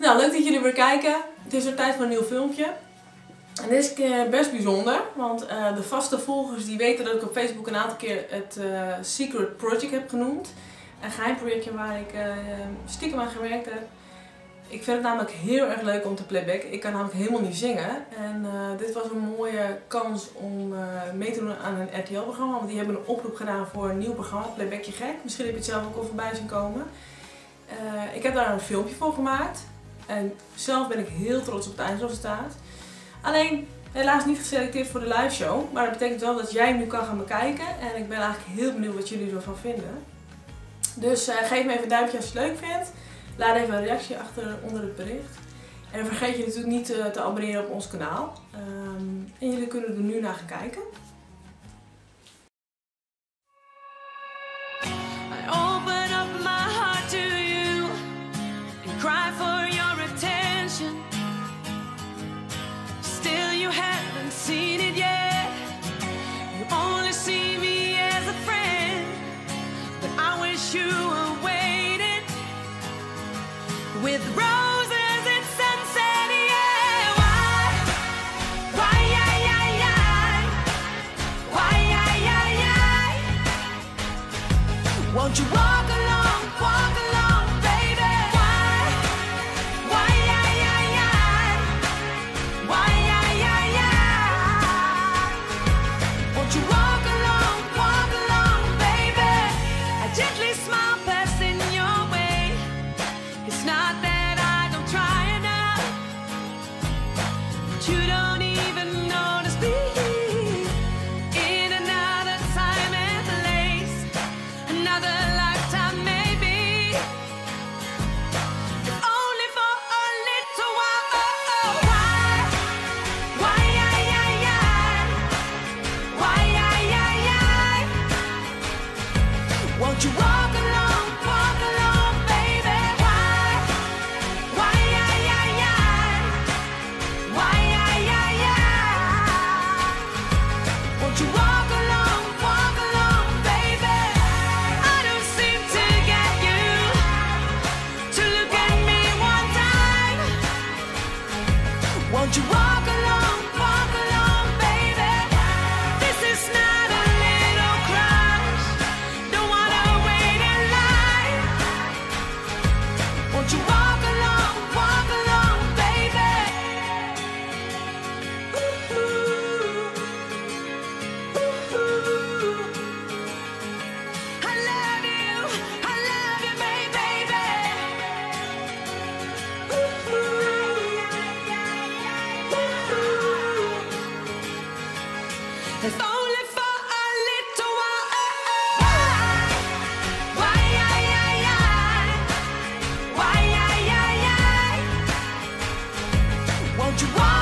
Nou, leuk dat jullie weer kijken. Het is weer tijd voor een nieuw filmpje. En dit is eh, best bijzonder, want uh, de vaste volgers die weten dat ik op Facebook een aantal keer het uh, Secret Project heb genoemd. Een geheim projectje waar ik stiekem aan gewerkt heb. Ik vind het namelijk heel erg leuk om te playbacken. Ik kan namelijk helemaal niet zingen. En dit was een mooie kans om mee te doen aan een RTL-programma. Want die hebben een oproep gedaan voor een nieuw programma, Playback je gek. Misschien heb je het zelf ook al voorbij zien komen. ik heb daar een filmpje voor gemaakt. En zelf ben ik heel trots op het eindresultaat. Alleen helaas niet geselecteerd voor de live show. Maar dat betekent wel dat jij nu kan gaan bekijken. En ik ben eigenlijk heel benieuwd wat jullie ervan vinden. Dus uh, geef me even een duimpje als je het leuk vindt. Laat even een reactie achter onder het bericht. En vergeet je natuurlijk niet uh, te abonneren op ons kanaal. Um, en jullie kunnen er nu naar gaan kijken. haven't seen it yet. You only see me as a friend, but I wish you were waiting with roses. Would you walk Don't you want?